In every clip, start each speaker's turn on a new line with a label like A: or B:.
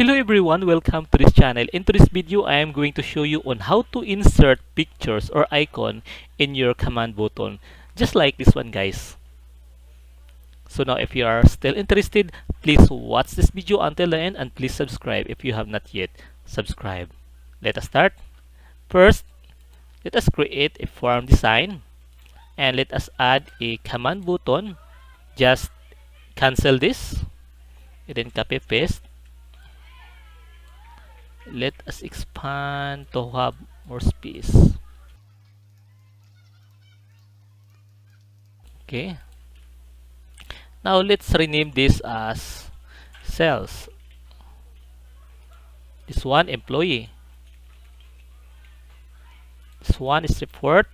A: Hello everyone, welcome to this channel. In today's video, I am going to show you on how to insert pictures or icon in your command button. Just like this one guys. So now if you are still interested, please watch this video until the end and please subscribe if you have not yet subscribed. Let us start. First, let us create a form design and let us add a command button. Just cancel this and then copy paste let us expand to have more space. Okay. Now let's rename this as cells. This one employee. This one is report.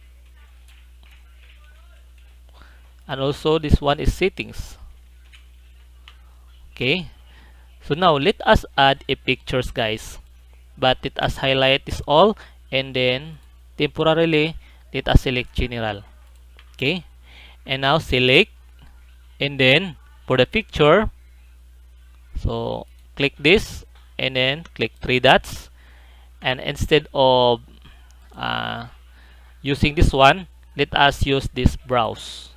A: And also this one is settings. Okay. So now let us add a pictures guys but let us highlight this all and then temporarily let us select general. Okay? And now select and then for the picture so click this and then click three dots. And instead of uh, using this one let us use this browse.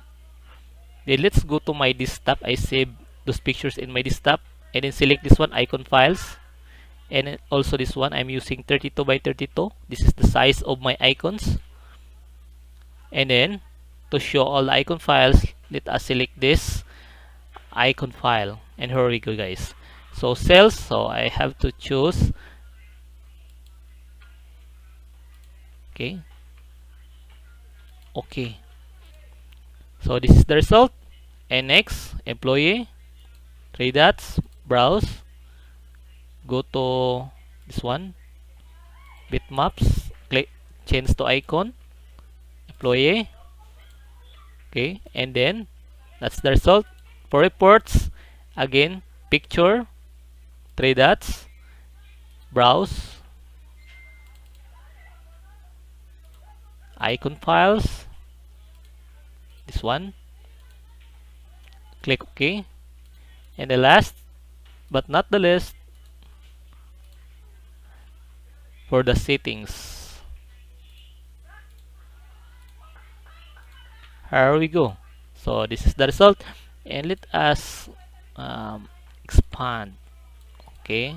A: Then let's go to my desktop. I save those pictures in my desktop and then select this one icon files and also this one I'm using 32 by 32 this is the size of my icons. And then to show all the icon files let us select this icon file. And here we go guys. So cells. So I have to choose. Okay. Okay. So this is the result. And next employee. Three dots browse go to this one. Bitmaps. Click change to icon. Employee. Okay and then that's the result. For reports again picture three dots browse icon files this one. Click OK and the last but not the least for the settings here we go. So this is the result. And let us um, expand. Okay.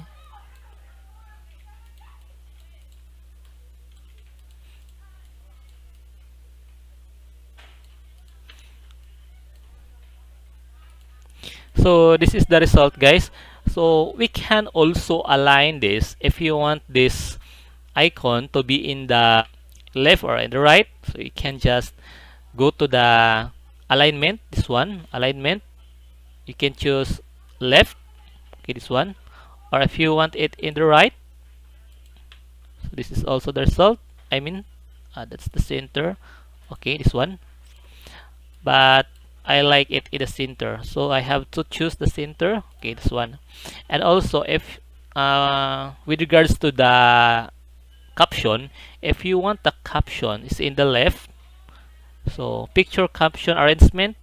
A: So this is the result guys. So we can also align this if you want this icon to be in the left or in the right. So you can just go to the alignment this one alignment. You can choose left okay this one. Or if you want it in the right so this is also the result. I mean uh, that's the center okay this one. But I like it in the center so I have to choose the center okay this one. And also if uh, with regards to the caption. If you want the caption is in the left. So picture caption arrangement.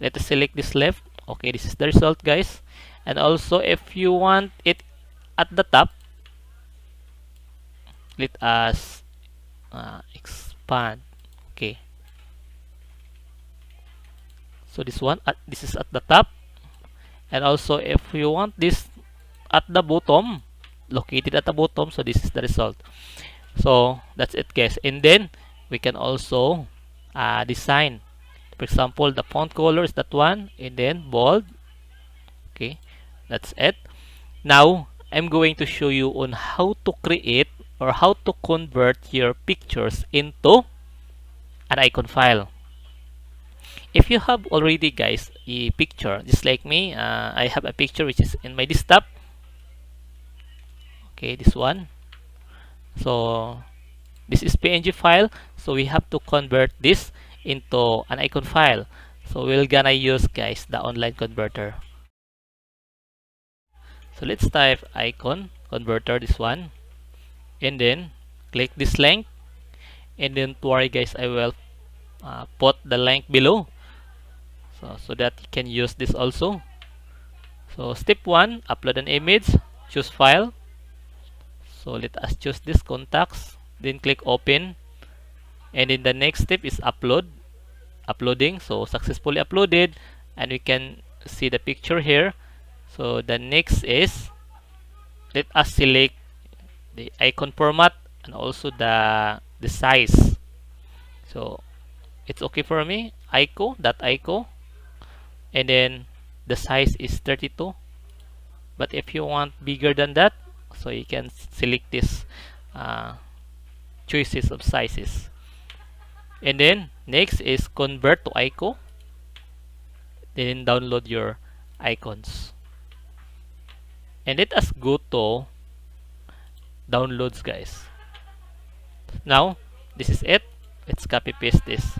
A: Let us select this left. Okay this is the result guys. And also if you want it at the top let us uh, expand. Okay. So this one at, this is at the top. And also if you want this at the bottom located at the bottom so this is the result. So that's it guys. And then we can also uh, design. For example the font color is that one and then bold. Okay that's it. Now I'm going to show you on how to create or how to convert your pictures into an icon file. If you have already guys a picture just like me uh, I have a picture which is in my desktop okay this one. So this is png file. So we have to convert this into an icon file. So we're gonna use guys the online converter. So let's type icon converter this one. And then click this link. And then worry guys I will uh, put the link below. So so that you can use this also. So step one upload an image. Choose file so let us choose this contacts then click open and then the next step is upload uploading. So successfully uploaded and we can see the picture here. So the next is let us select the icon format and also the the size. So it's okay for me ico that ico and then the size is 32 but if you want bigger than that so you can select this uh, choices of sizes. And then next is convert to ico then download your icons. And let us go to downloads guys. Now this is it. Let's copy paste this.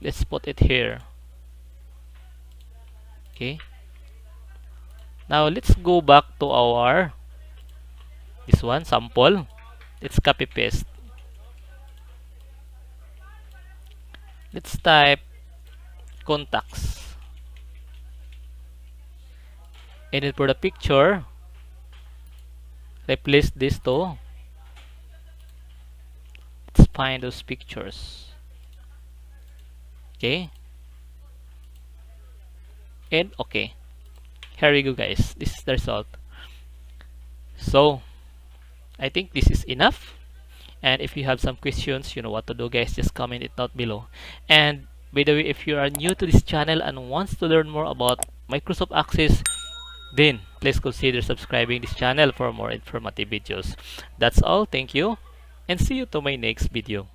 A: Let's put it here. Okay now let's go back to our this one sample. Let's copy paste. Let's type contacts. And then for the picture. Replace this to let's find those pictures. Okay. And okay here we go guys. This is the result. So I think this is enough. And if you have some questions you know what to do guys. Just comment it down below. And by the way if you are new to this channel and wants to learn more about Microsoft Access then please consider subscribing this channel for more informative videos. That's all. Thank you. And see you to my next video